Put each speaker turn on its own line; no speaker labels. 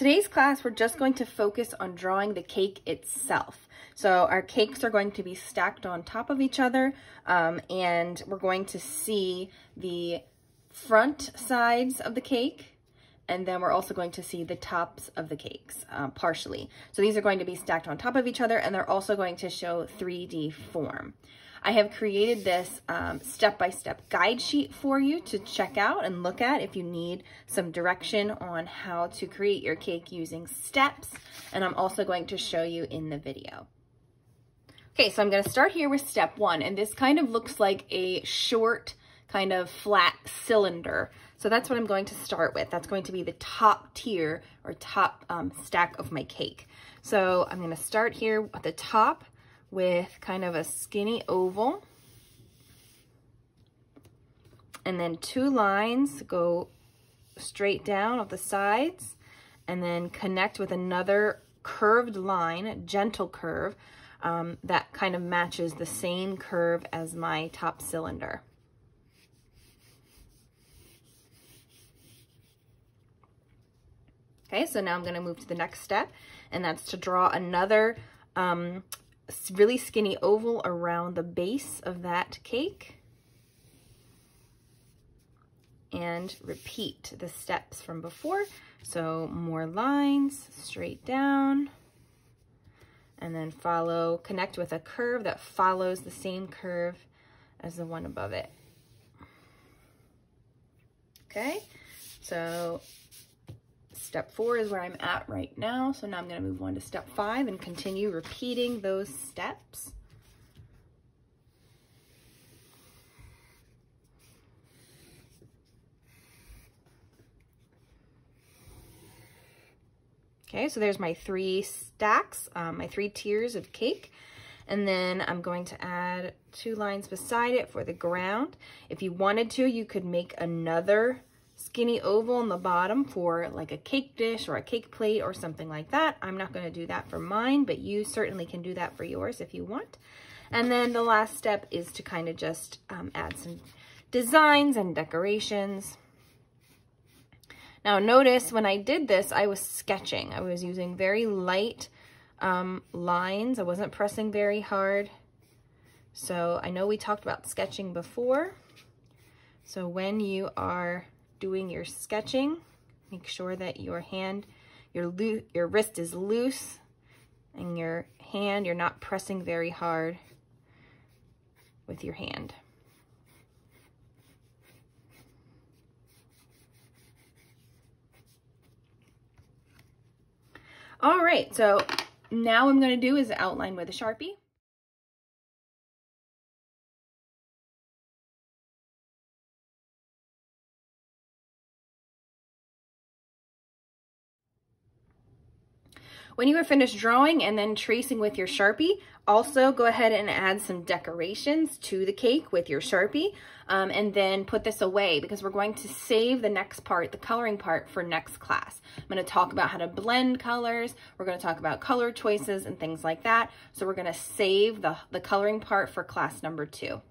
Today's class, we're just going to focus on drawing the cake itself. So our cakes are going to be stacked on top of each other um, and we're going to see the front sides of the cake and then we're also going to see the tops of the cakes um, partially. So these are going to be stacked on top of each other and they're also going to show 3D form. I have created this um, step-by-step um, -step guide sheet for you to check out and look at if you need some direction on how to create your cake using steps. And I'm also going to show you in the video. Okay, so I'm gonna start here with step one, and this kind of looks like a short, kind of flat cylinder. So that's what I'm going to start with. That's going to be the top tier or top um, stack of my cake. So I'm gonna start here at the top with kind of a skinny oval. And then two lines go straight down of the sides and then connect with another curved line, gentle curve, um, that kind of matches the same curve as my top cylinder. Okay, so now I'm gonna move to the next step, and that's to draw another um, really skinny oval around the base of that cake. And repeat the steps from before. So more lines straight down and then follow, connect with a curve that follows the same curve as the one above it. Okay, so Step four is where I'm at right now. So now I'm gonna move on to step five and continue repeating those steps. Okay, so there's my three stacks, um, my three tiers of cake. And then I'm going to add two lines beside it for the ground. If you wanted to, you could make another skinny oval on the bottom for like a cake dish or a cake plate or something like that. I'm not going to do that for mine, but you certainly can do that for yours if you want. And then the last step is to kind of just um, add some designs and decorations. Now notice when I did this, I was sketching. I was using very light um, lines. I wasn't pressing very hard. So I know we talked about sketching before. So when you are doing your sketching, make sure that your hand, your, your wrist is loose and your hand, you're not pressing very hard with your hand. All right, so now I'm gonna do is outline with a Sharpie. When you are finished drawing and then tracing with your Sharpie, also go ahead and add some decorations to the cake with your Sharpie um, and then put this away because we're going to save the next part, the coloring part for next class. I'm gonna talk about how to blend colors. We're gonna talk about color choices and things like that. So we're gonna save the, the coloring part for class number two.